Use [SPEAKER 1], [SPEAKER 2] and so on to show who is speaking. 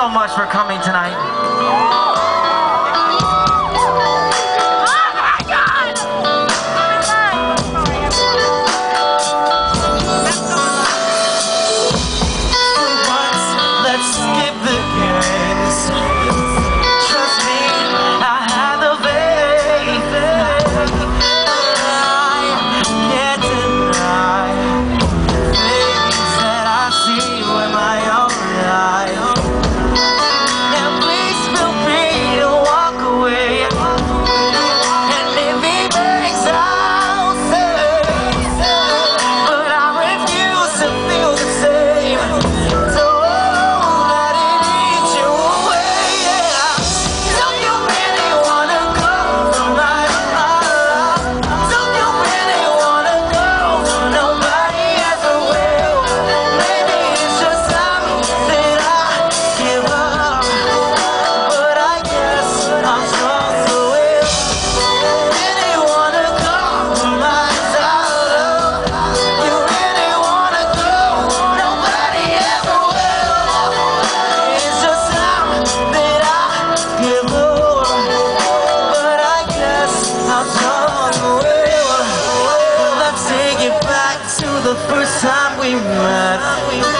[SPEAKER 1] so much for coming tonight. First time we met